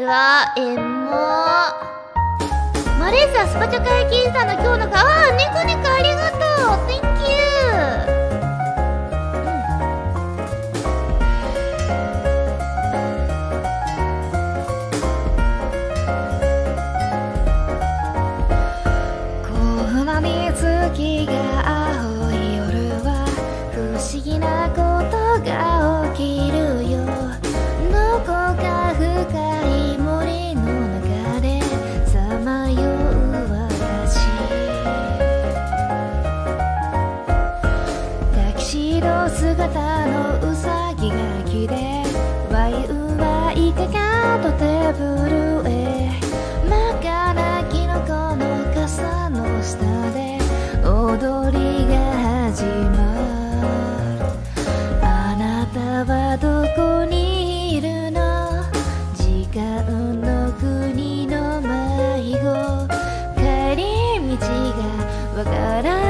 うわえもマレーザスパチャ解禁さんの今日のかあーネコネコありがとう。Thank you こん。なに月がタキシード姿のウサギが来てワインはいかがとテーブルへ。真っ赤なキノコの傘の下で踊りが始まる。あなたはどこにいるの？時間の国の迷子。帰り道がわからない。